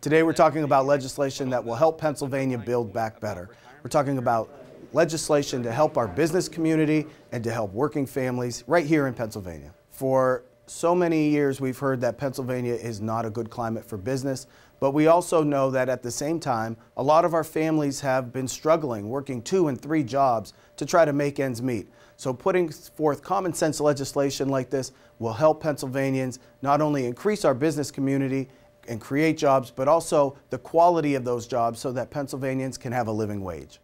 Today we're talking about legislation that will help Pennsylvania build back better. We're talking about legislation to help our business community and to help working families right here in Pennsylvania. For so many years we've heard that Pennsylvania is not a good climate for business, but we also know that at the same time, a lot of our families have been struggling, working two and three jobs to try to make ends meet. So putting forth common sense legislation like this will help Pennsylvanians not only increase our business community and create jobs, but also the quality of those jobs so that Pennsylvanians can have a living wage.